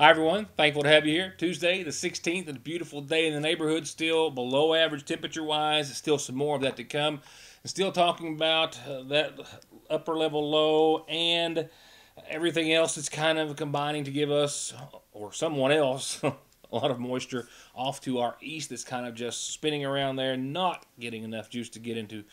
Hi, everyone. Thankful to have you here. Tuesday, the 16th, and a beautiful day in the neighborhood. Still below average temperature wise. Still some more of that to come. And still talking about uh, that upper level low and everything else that's kind of combining to give us, or someone else, a lot of moisture off to our east that's kind of just spinning around there, not getting enough juice to get into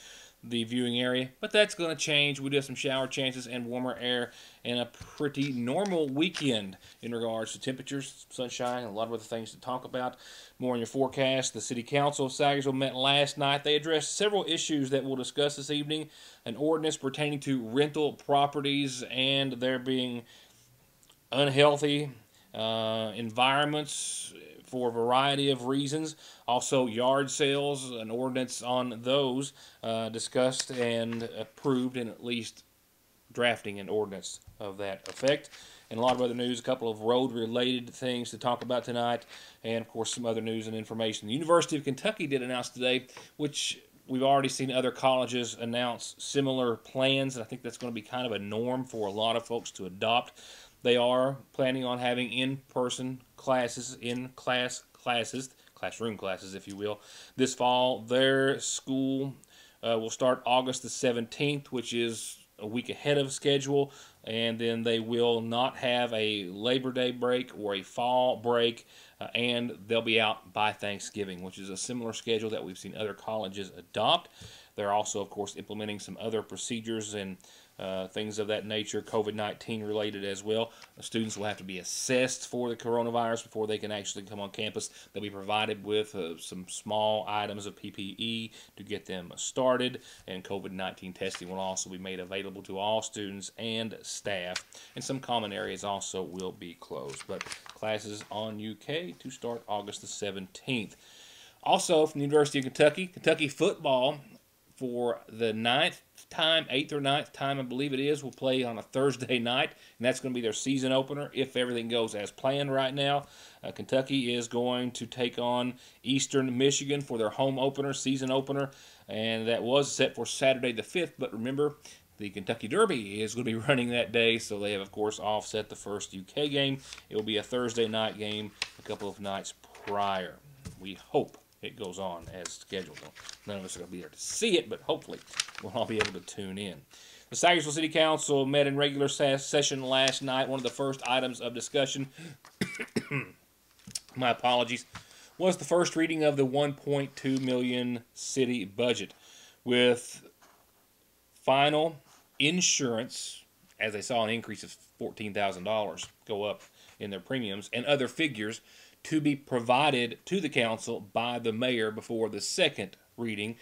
the viewing area, but that's going to change. We do have some shower chances and warmer air and a pretty normal weekend in regards to temperatures, sunshine, and a lot of other things to talk about. More on your forecast. The City Council of Salyersville met last night. They addressed several issues that we'll discuss this evening. An ordinance pertaining to rental properties and there being unhealthy uh, environments for a variety of reasons. Also, yard sales, an ordinance on those uh, discussed and approved, and at least drafting an ordinance of that effect. And a lot of other news, a couple of road related things to talk about tonight, and of course, some other news and information. The University of Kentucky did announce today, which we've already seen other colleges announce similar plans, and I think that's going to be kind of a norm for a lot of folks to adopt. They are planning on having in-person classes, in-class classes, classroom classes, if you will, this fall. Their school uh, will start August the 17th, which is a week ahead of schedule, and then they will not have a Labor Day break or a fall break, uh, and they'll be out by Thanksgiving, which is a similar schedule that we've seen other colleges adopt. They're also, of course, implementing some other procedures and uh, things of that nature, COVID 19 related as well. The students will have to be assessed for the coronavirus before they can actually come on campus. They'll be provided with uh, some small items of PPE to get them started, and COVID 19 testing will also be made available to all students and staff. And some common areas also will be closed. But classes on UK to start August the 17th. Also, from the University of Kentucky, Kentucky football for the ninth time, eighth or ninth time, I believe it is, will play on a Thursday night, and that's going to be their season opener if everything goes as planned right now. Uh, Kentucky is going to take on Eastern Michigan for their home opener, season opener, and that was set for Saturday the 5th, but remember, the Kentucky Derby is going to be running that day, so they have, of course, offset the first UK game. It will be a Thursday night game a couple of nights prior. We hope it goes on as scheduled. None of us are going to be there to see it, but hopefully we'll all be able to tune in. The Salyersville City Council met in regular session last night. One of the first items of discussion, my apologies, was the first reading of the 1.2 million city budget with final insurance, as they saw an increase of $14,000 go up in their premiums, and other figures to be provided to the council by the mayor before the second reading,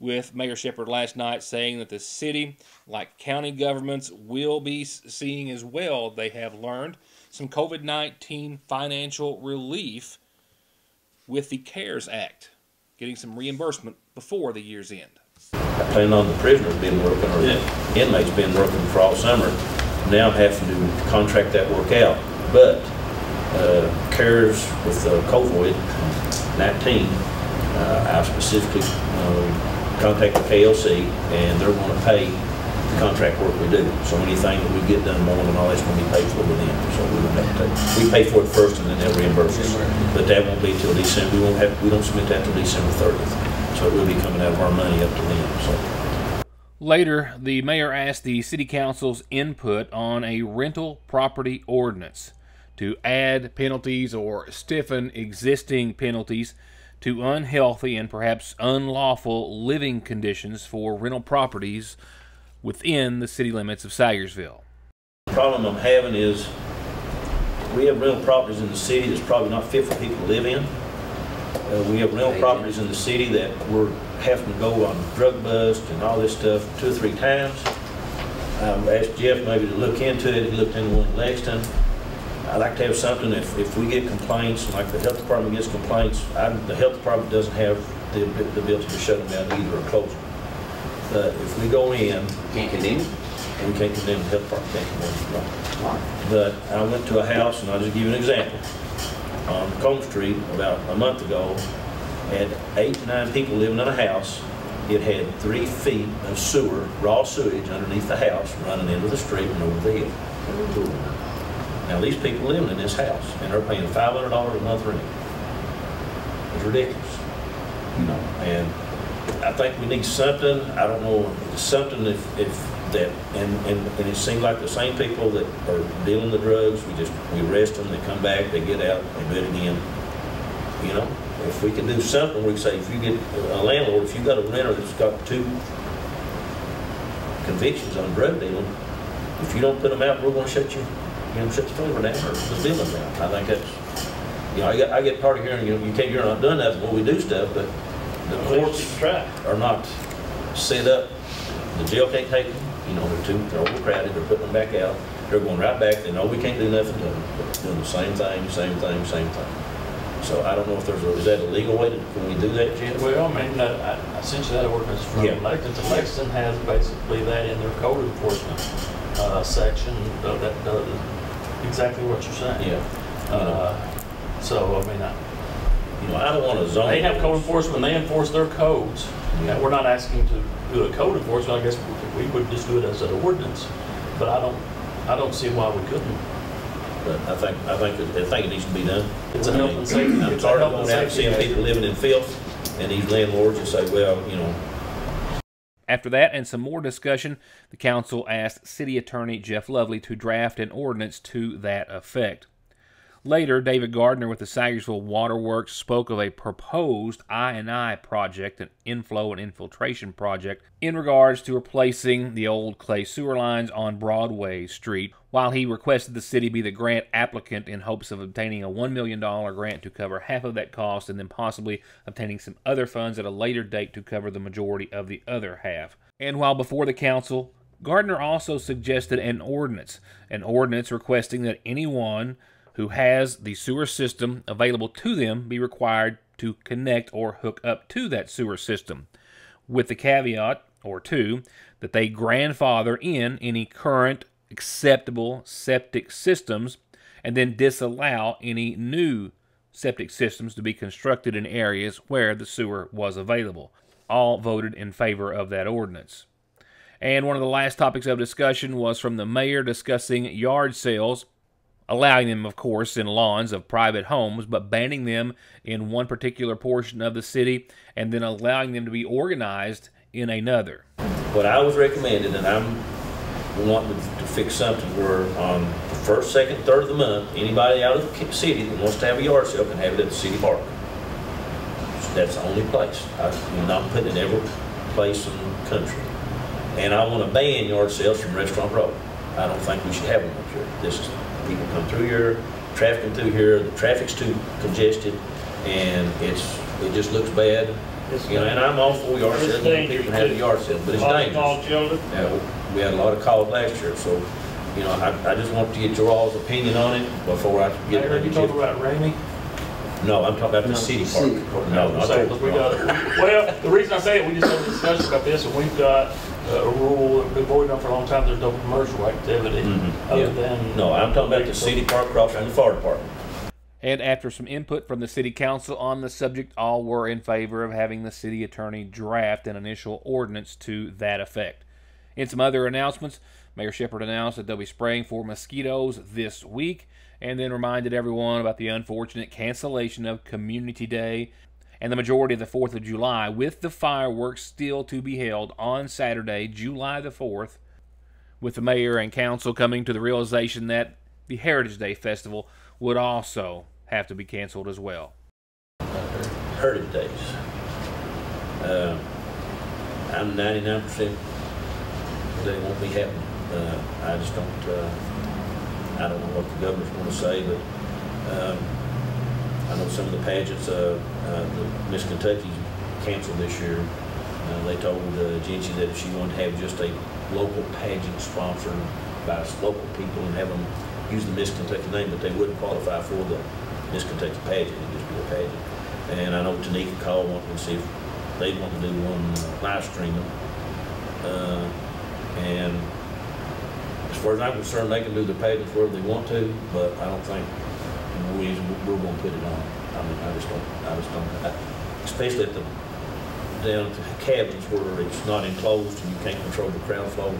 with Mayor Shepard last night saying that the city, like county governments, will be seeing as well, they have learned, some COVID 19 financial relief with the CARES Act, getting some reimbursement before the year's end. I plan on the prisoners being working or the inmates being working for all summer. Now I'm having to contract that work out. But uh, CARES with uh, COVID-19, uh, I specifically uh, contacted KLC and they're going to pay the contract work we do. So anything that we get done more than all that's going to be paid for with them. So we don't have to, we pay for it first and then they'll reimburse us. But that won't be till December. We won't have, we don't submit that till December 30th. So it will be coming out of our money up to them. So. Later, the mayor asked the city council's input on a rental property ordinance to add penalties or stiffen existing penalties to unhealthy and perhaps unlawful living conditions for rental properties within the city limits of Salyersville. The problem I'm having is we have rental properties in the city that's probably not fit for people to live in. Uh, we have rental properties in the city that we're having to go on drug bust and all this stuff two or three times. I um, asked Jeff maybe to look into it. He looked into one in Lexington. I like to have something, if, if we get complaints, like the health department gets complaints, I, the health department doesn't have the, the ability to shut them down either or close them. But if we go in, Can't condemn? we can't condemn the health department, can't condemn them. But I went to a house, and I'll just give you an example. On Combe Street, about a month ago, had eight, nine people living in a house. It had three feet of sewer, raw sewage underneath the house, running into the street and over the hill. Now, these people living in this house, and they're paying five hundred dollars a month rent. It's ridiculous, you know, and I think we need something, I don't know, something if, if that, and, and, and it seems like the same people that are dealing the drugs, we just, we arrest them, they come back, they get out, they do it again. You know, if we can do something, we can say, if you get a landlord, if you got a renter that's got two convictions on drug dealing, if you don't put them out, we're gonna shut you, you know, shut favor down or building down. I think that's, you know, I get, I get part of hearing, you know, you can't, you're not done nothing, well, we do stuff, but the courts are not set up, the jail can't take them, you know, they're too, they're overcrowded, they're putting them back out, they're going right back, they know we can't do nothing to them, but doing the same thing, same thing, same thing. So I don't know if there's, a is that a legal way to, can we do that, Jeff? Well, I mean, uh, I- essentially that ordinance from Yeah. Lexington, Lexington has basically that in their code enforcement uh, section, uh, that does exactly what you're saying. Yeah. Uh, So, I mean, I- You know, I don't want to zone. they have code enforcement, they enforce their codes. Yeah. We're not asking to do a code enforcement, I guess we would just do it as an ordinance. But I don't, I don't see why we couldn't. But I think, I think, I think it needs to be done. It's a health and safety- I'm tired of health and going out and safety seeing people living in filth, and these landlords just say, well, you know, After that and some more discussion, the council asked City Attorney Jeff Lovely to draft an ordinance to that effect. Later, David Gardner with the Salyersville Waterworks spoke of a proposed I&I project, an inflow and infiltration project, in regards to replacing the old clay sewer lines on Broadway Street, while he requested the city be the grant applicant in hopes of obtaining a $1 million grant to cover half of that cost and then possibly obtaining some other funds at a later date to cover the majority of the other half. And while before the council, Gardner also suggested an ordinance, an ordinance requesting that anyone who has the sewer system available to them be required to connect or hook up to that sewer system, with the caveat or two that they grandfather in any current acceptable septic systems and then disallow any new septic systems to be constructed in areas where the sewer was available. All voted in favor of that ordinance. And one of the last topics of discussion was from the mayor discussing yard sales, allowing them, of course, in lawns of private homes, but banning them in one particular portion of the city and then allowing them to be organized in another. what I was recommending, and I'm wanting to fix something where on um, the first, second, third of the month, anybody out of the city that wants to have a yard sale can have it at the city park. That's the only place. I'm not putting it every place in the country. And I want to ban yard sales from Restaurant Road. I don't think we should have them up here. This is, people come through here, trafficking through here, the traffic's too congested, and it's, it just looks bad. You know, and I'm all for yard sales, I people to have a yard sale, but it's dangerous. Small children. Yeah, we had a lot of calls last year, so, you know, I, I just want to get your all's opinion on it before I get. Mayor, you talking about Ramey? No, I'm talking about the city park. city No, not Say, the- we got, well, the reason I say it, we just had a discussion about this, and we've got uh, a rule, that we've already done for a long time, there's no commercial activity Mhm, other than. No, I'm talking about the city park across from the fire department. And after some input from the city council on the subject, all were in favor of having the city attorney draft an initial ordinance to that effect. In some other announcements, Mayor Shepard announced that they'll be spraying for mosquitoes this week, and then reminded everyone about the unfortunate cancellation of Community Day and the majority of the 4th of July, with the fireworks still to be held on Saturday, July the 4th, with the mayor and council coming to the realization that the Heritage Day Festival would also have to be canceled as well. Heritage Days. Uh, I'm ninety-nine percent they won't be happening. Uh, I just don't, uh, I don't know what the governor's gonna say, but, um, I know some of the pageants, uh, uh, the Miss Kentucky canceled this year. Uh, they told, uh, Gingy that if she wanted to have just a local pageant sponsored by local people and have them use the Miss Kentucky name, but they wouldn't qualify for the Miss Kentucky pageant, it'd just be a pageant. And I know Tanika called, wanting to see if they want to do one live streaming. Uh, and as far as I'm concerned, they can do the pageants wherever they want to, but I don't think we, we're gonna put it on. I mean, I just don't, I just don't, I- especially at the, down the cabins where it's not enclosed and you can't control the crowd flow.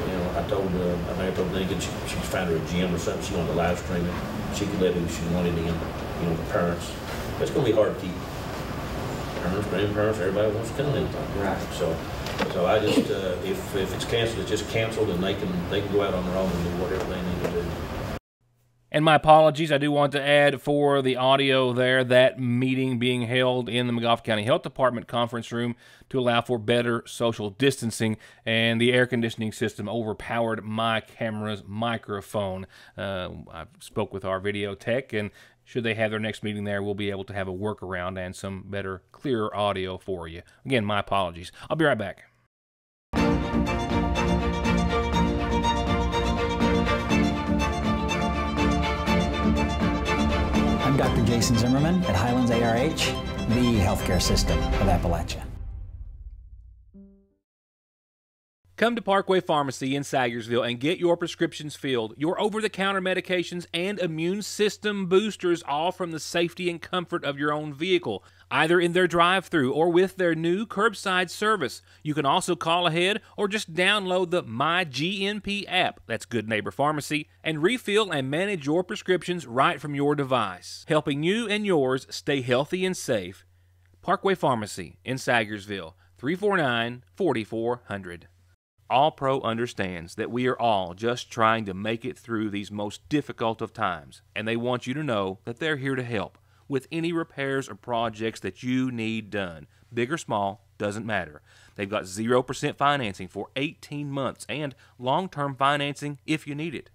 You know, I told uh, Mayor Pro Lincoln she, she found her a gym or something. She wanted to live stream it. She could let who she wanted in. You know, the parents. It's going to be hard to keep parents, grandparents, everybody wants to come in. Right. So, so I just uh, if if it's canceled, it's just canceled, and they can they can go out on their own and do whatever they need to do. And my apologies, I do want to add for the audio there that meeting being held in the Magoffin County Health Department conference room to allow for better social distancing, and the air conditioning system overpowered my camera's microphone. Uh, I spoke with our video tech, and should they have their next meeting there, we'll be able to have a workaround and some better, clearer audio for you. Again, my apologies. I'll be right back. I'm Dr. Jason Zimmerman at Highlands ARH, the healthcare system of Appalachia. Come to Parkway Pharmacy in Salyersville and get your prescriptions filled, your over the counter medications, and immune system boosters, all from the safety and comfort of your own vehicle, either in their drive through or with their new curbside service. You can also call ahead or just download the MyGNP app, that's Good Neighbor Pharmacy, and refill and manage your prescriptions right from your device, helping you and yours stay healthy and safe. Parkway Pharmacy in Salyersville, 349 4400. All Pro understands that we are all just trying to make it through these most difficult of times, and they want you to know that they're here to help with any repairs or projects that you need done. Big or small, doesn't matter. They've got 0% financing for 18 months and long term financing if you need it.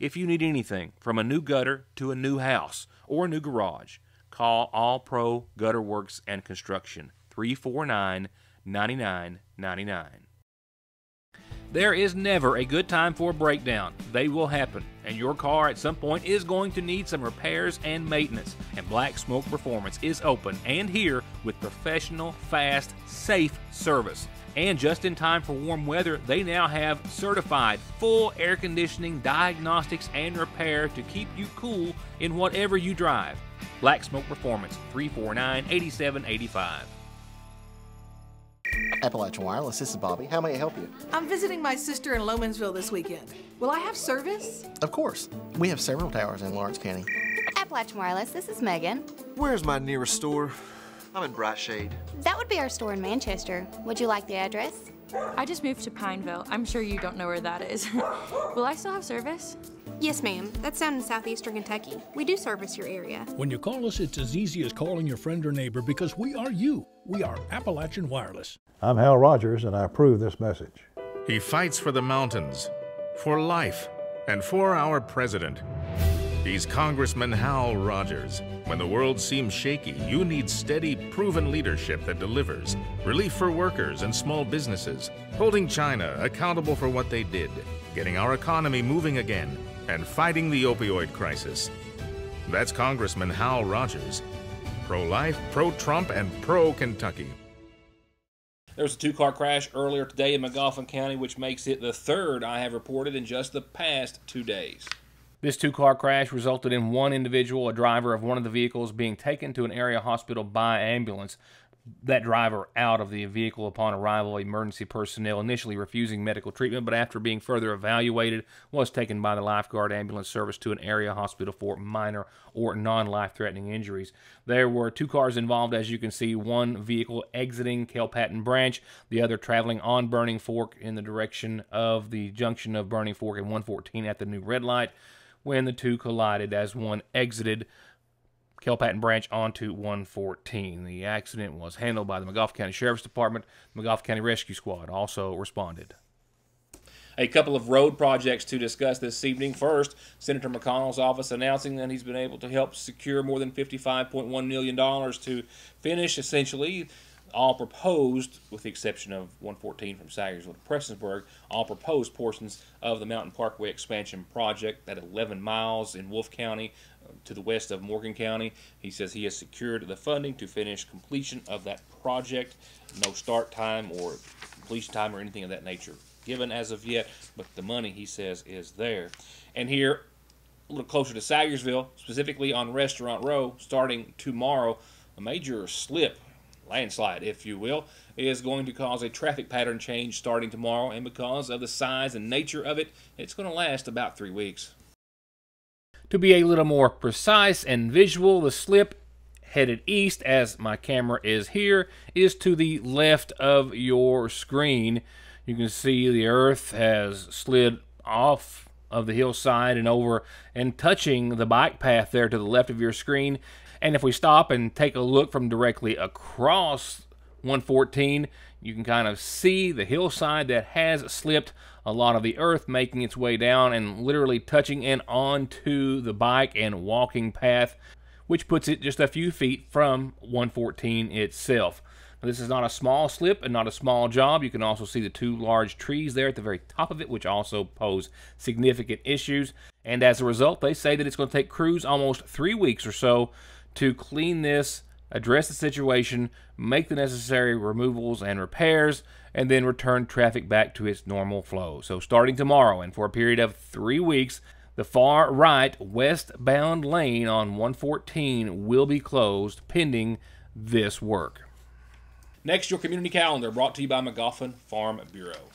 If you need anything from a new gutter to a new house or a new garage, call All Pro Gutter Works and Construction 349 9999. There is never a good time for a breakdown. They will happen, and your car at some point is going to need some repairs and maintenance. And Black Smoke Performance is open and here with professional, fast, safe service. And just in time for warm weather, they now have certified full air conditioning, diagnostics, and repair to keep you cool in whatever you drive. Black Smoke Performance, 349 8785. Appalachian Wireless, this is Bobby. How may I help you? I'm visiting my sister in Lomansville this weekend. Will I have service? Of course. We have several towers in Lawrence County. Appalachian Wireless, this is Megan. Where's my nearest store? I'm in Bright Shade. That would be our store in Manchester. Would you like the address? I just moved to Pineville. I'm sure you don't know where that is. Will I still have service? Yes, ma'am. That's down in southeastern Kentucky. We do service your area. When you call us, it's as easy as calling your friend or neighbor because we are you. We are Appalachian Wireless. I'm Hal Rogers, and I approve this message. He fights for the mountains, for life, and for our president. He's Congressman Hal Rogers. When the world seems shaky, you need steady, proven leadership that delivers. Relief for workers and small businesses, holding China accountable for what they did, getting our economy moving again, and fighting the opioid crisis. That's Congressman Hal Rogers. Pro life, pro Trump, and pro Kentucky. There was a two car crash earlier today in Magoffin County, which makes it the third I have reported in just the past two days. This two car crash resulted in one individual, a driver of one of the vehicles, being taken to an area hospital by ambulance. That driver out of the vehicle upon arrival, emergency personnel initially refusing medical treatment, but after being further evaluated, was taken by the lifeguard ambulance service to an area hospital for minor or non life threatening injuries. There were two cars involved, as you can see, one vehicle exiting Kelpatton Branch, the other traveling on Burning Fork in the direction of the junction of Burning Fork and 114 at the new red light when the two collided as one exited Kelpatton Branch onto 114. The accident was handled by the Magoffin County Sheriff's Department. The Magoffin County Rescue Squad also responded. A couple of road projects to discuss this evening. First, Senator McConnell's office announcing that he's been able to help secure more than $55.1 million to finish essentially all proposed, with the exception of 114 from Salyersville to Prestonsburg, all proposed portions of the Mountain Parkway expansion project at 11 miles in Wolfe County uh, to the west of Morgan County. He says he has secured the funding to finish completion of that project. No start time or completion time or anything of that nature given as of yet, but the money, he says, is there. And here, a little closer to Salyersville, specifically on Restaurant Row, starting tomorrow, a major slip landslide, if you will, is going to cause a traffic pattern change starting tomorrow, and because of the size and nature of it, it's going to last about three weeks. To be a little more precise and visual, the slip headed east, as my camera is here, is to the left of your screen. You can see the earth has slid off of the hillside and over and touching the bike path there to the left of your screen. And if we stop and take a look from directly across 114, you can kind of see the hillside that has slipped a lot of the earth making its way down and literally touching in onto the bike and walking path, which puts it just a few feet from 114 itself. Now, this is not a small slip and not a small job. You can also see the two large trees there at the very top of it, which also pose significant issues. And as a result, they say that it's going to take crews almost three weeks or so to clean this, address the situation, make the necessary removals and repairs, and then return traffic back to its normal flow. So starting tomorrow and for a period of three weeks, the far right westbound lane on 114 will be closed pending this work. Next, your community calendar brought to you by Magoffin Farm Bureau.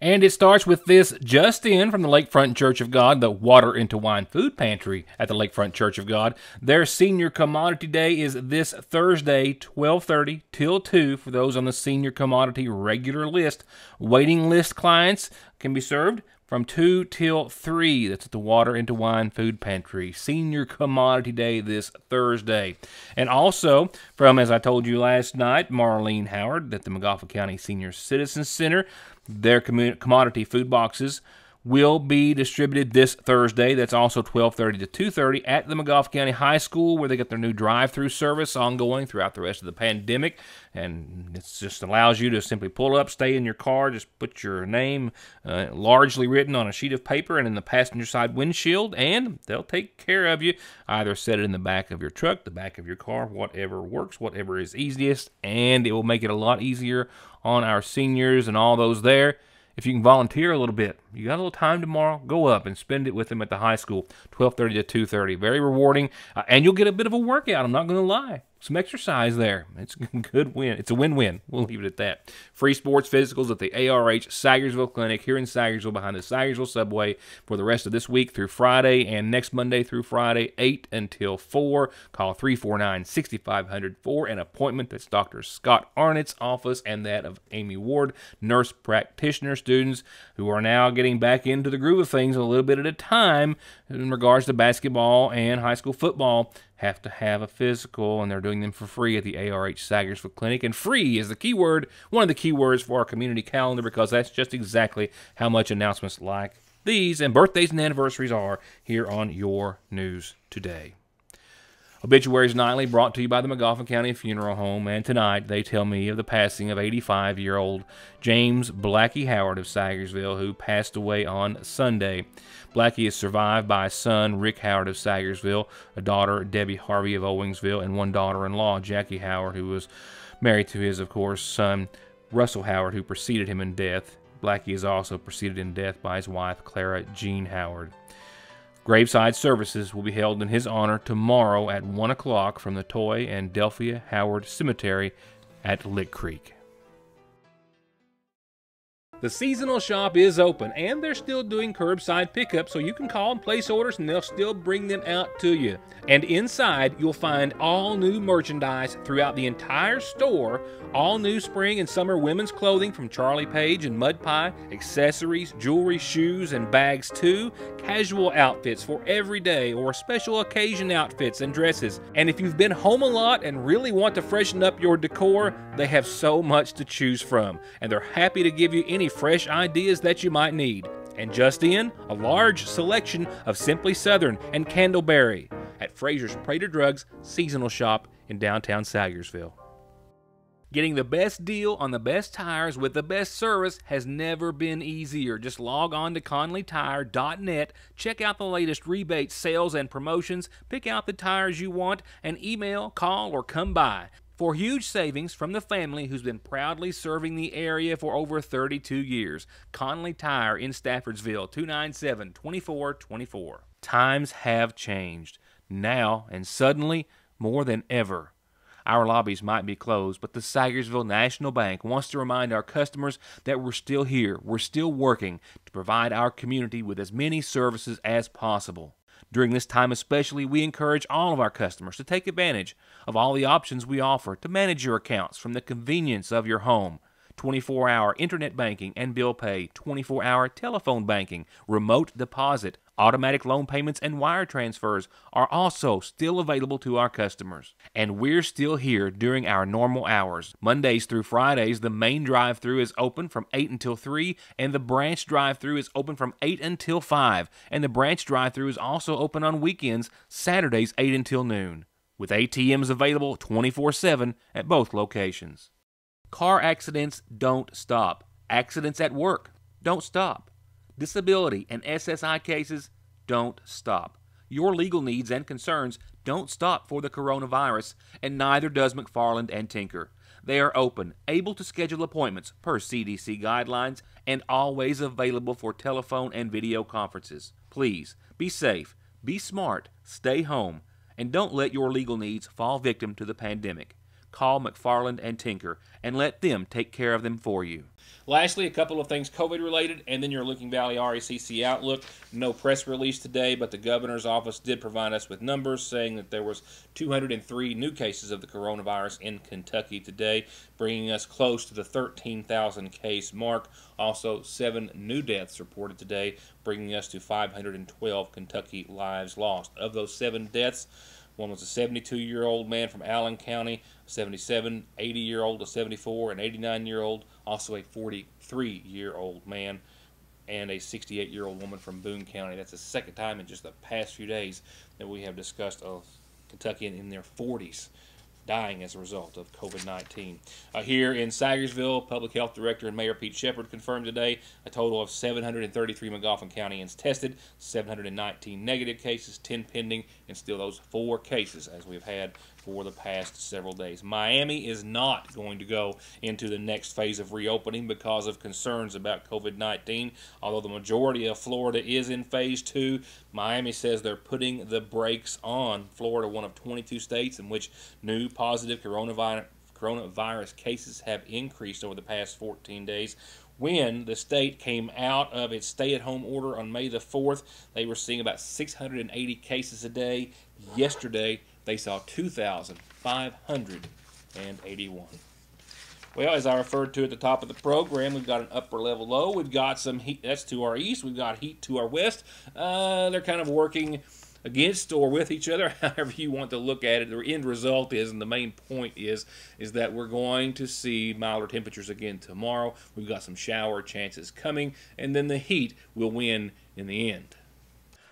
And it starts with this just in from the Lakefront Church of God, the Water into Wine Food Pantry at the Lakefront Church of God. Their Senior Commodity Day is this Thursday, 12:30 till 2 for those on the Senior Commodity regular list. Waiting list clients can be served from 2 till 3. That's at the Water into Wine Food Pantry. Senior Commodity Day this Thursday. And also, from, as I told you last night, Marlene Howard at the Magoffin County Senior Citizen Center. Their commodity food boxes will be distributed this Thursday. That's also 12:30 to 2:30 at the Magoffin County High School, where they get their new drive-through service ongoing throughout the rest of the pandemic. And it just allows you to simply pull up, stay in your car, just put your name uh, largely written on a sheet of paper and in the passenger side windshield, and they'll take care of you. Either set it in the back of your truck, the back of your car, whatever works, whatever is easiest, and it will make it a lot easier on our seniors and all those there. If you can volunteer a little bit, you got a little time tomorrow, go up and spend it with them at the high school, 12:30 to 2:30. Very rewarding, uh, and you'll get a bit of a workout. I'm not going to lie some exercise there. It's a good win. It's a win-win. We'll leave it at that. Free sports physicals at the ARH Salyersville Clinic here in Salyersville behind the Salyersville Subway for the rest of this week through Friday and next Monday through Friday, 8 until 4. Call 349-6500 for an appointment. That's Dr. Scott Arnott's office and that of Amy Ward, nurse practitioner students who are now getting back into the groove of things a little bit at a time in regards to basketball and high school football have to have a physical, and they're doing them for free at the ARH Salyersville Clinic. And free is the key word, one of the key words for our community calendar, because that's just exactly how much announcements like these and birthdays and anniversaries are here on your news today. Obituaries Nightly brought to you by the Magoffin County Funeral Home, and tonight they tell me of the passing of 85 year old James Blackie Howard of Salyersville, who passed away on Sunday. Blackie is survived by a son, Rick Howard of Salyersville, a daughter, Debbie Harvey of Owingsville, and one daughter in law, Jackie Howard, who was married to his, of course, son, Russell Howard, who preceded him in death. Blackie is also preceded in death by his wife, Clara Jean Howard. Graveside services will be held in his honor tomorrow at 1 o'clock from the Toy and Delphia Howard Cemetery at Lick Creek. The seasonal shop is open and they're still doing curbside pickup, so you can call and place orders and they'll still bring them out to you. And inside, you'll find all new merchandise throughout the entire store all new spring and summer women's clothing from Charlie Paige and Mud Pie, accessories, jewelry, shoes, and bags too, casual outfits for everyday or special occasion outfits and dresses. And if you've been home a lot and really want to freshen up your decor, they have so much to choose from, and they're happy to give you any fresh ideas that you might need. And just in, a large selection of Simply Southern and Candleberry at Fraser's Prater Drugs seasonal shop in downtown Salyersville. Getting the best deal on the best tires with the best service has never been easier. Just log on to conleytire.net, check out the latest rebates, sales, and promotions, pick out the tires you want, and email, call, or come by. For huge savings from the family who's been proudly serving the area for over 32 years. Conley Tire in Staffordsville, 297 2424. Times have changed. Now and suddenly, more than ever. Our lobbies might be closed, but the Salyersville National Bank wants to remind our customers that we're still here. We're still working to provide our community with as many services as possible. During this time, especially, we encourage all of our customers to take advantage of all the options we offer to manage your accounts from the convenience of your home. 24 hour internet banking and bill pay, 24 hour telephone banking, remote deposit, automatic loan payments, and wire transfers are also still available to our customers. And we're still here during our normal hours. Mondays through Fridays, the main drive through is open from 8 until 3, and the branch drive through is open from 8 until 5. And the branch drive through is also open on weekends, Saturdays 8 until noon, with ATMs available 24 7 at both locations. Car accidents don't stop. Accidents at work don't stop. Disability and SSI cases don't stop. Your legal needs and concerns don't stop for the coronavirus, and neither does McFarland and Tinker. They are open, able to schedule appointments per CDC guidelines, and always available for telephone and video conferences. Please be safe, be smart, stay home, and don't let your legal needs fall victim to the pandemic call McFarland and Tinker and let them take care of them for you. Lastly, a couple of things COVID related, and then your Licking Valley RECC outlook. No press release today, but the governor's office did provide us with numbers saying that there was 203 new cases of the coronavirus in Kentucky today, bringing us close to the 13,000 case mark. Also, seven new deaths reported today, bringing us to 512 Kentucky lives lost. Of those seven deaths, one was a 72 year old man from Allen County, 77, 80 year old, a 74, an 89 year old, also a 43 year old man, and a 68 year old woman from Boone County. That's the second time in just the past few days that we have discussed a Kentuckian in their 40s dying as a result of COVID 19. Uh, here in Salyersville, Public Health Director and Mayor Pete Shepard confirmed today a total of 733 Magoffin Countyans tested, 719 negative cases, 10 pending, and still those four cases as we've had for the past several days. Miami is not going to go into the next phase of reopening because of concerns about COVID 19. Although the majority of Florida is in phase two, Miami says they're putting the brakes on. Florida, one of 22 states in which new positive coronavirus coronavirus cases have increased over the past 14 days. When the state came out of its stay at home order on May the 4th, they were seeing about 680 cases a day. Yesterday, they saw 2,581. Well, as I referred to at the top of the program, we've got an upper level low. We've got some heat that's to our east. We've got heat to our west. Uh, they're kind of working against or with each other, however you want to look at it. The end result is, and the main point is, is that we're going to see milder temperatures again tomorrow. We've got some shower chances coming, and then the heat will win in the end.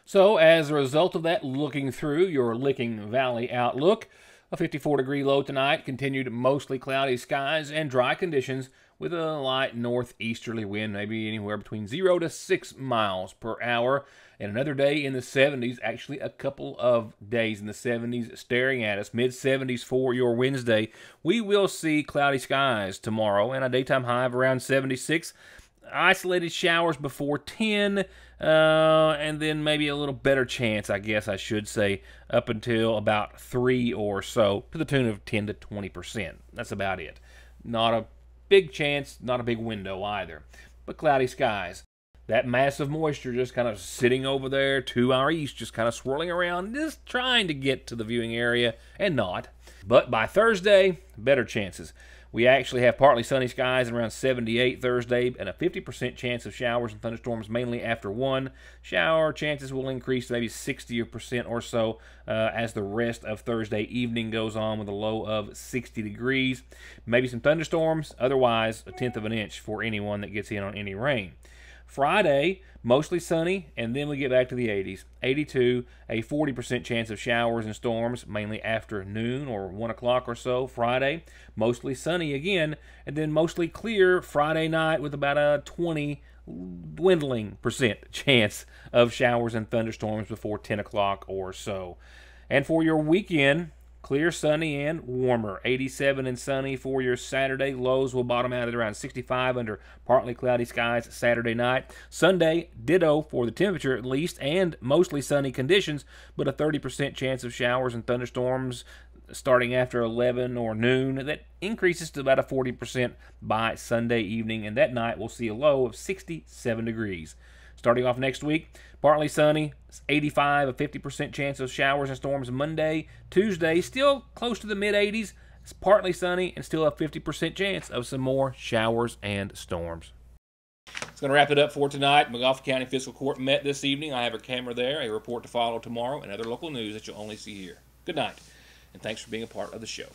So, as a result of that, looking through your Licking Valley outlook, a 54 degree low tonight, continued mostly cloudy skies and dry conditions with a light northeasterly wind, maybe anywhere between 0 to 6 miles per hour. And another day in the 70s, actually a couple of days in the 70s staring at us, mid 70s for your Wednesday. We will see cloudy skies tomorrow and a daytime high of around 76 isolated showers before 10, uh, and then maybe a little better chance, I guess I should say, up until about 3 or so, to the tune of 10 to 20%. That's about it. Not a big chance, not a big window either. But cloudy skies. That mass of moisture just kind of sitting over there to our east, just kind of swirling around, just trying to get to the viewing area, and not. But by Thursday, better chances. We actually have partly sunny skies around 78 Thursday and a 50% chance of showers and thunderstorms mainly after 1. Shower chances will increase to maybe 60% or so uh, as the rest of Thursday evening goes on with a low of 60 degrees. Maybe some thunderstorms, otherwise a tenth of an inch for anyone that gets in on any rain. Friday, mostly sunny, and then we get back to the 80s. 82, a 40% chance of showers and storms, mainly after noon or 1 o'clock or so. Friday, mostly sunny again, and then mostly clear Friday night with about a 20 dwindling percent chance of showers and thunderstorms before 10 o'clock or so. And for your weekend, Clear, sunny, and warmer. 87 and sunny for your Saturday. Lows will bottom out at around 65 under partly cloudy skies Saturday night. Sunday, ditto for the temperature at least, and mostly sunny conditions, but a 30% chance of showers and thunderstorms starting after 11 or noon. That increases to about a 40% by Sunday evening, and that night we'll see a low of 67 degrees. Starting off next week, partly sunny, 85, a 50% chance of showers and storms Monday. Tuesday, still close to the mid 80s, it's partly sunny and still a 50% chance of some more showers and storms. It's going to wrap it up for tonight. Montgomery County Fiscal Court met this evening. I have a camera there, a report to follow tomorrow, and other local news that you'll only see here. Good night, and thanks for being a part of the show.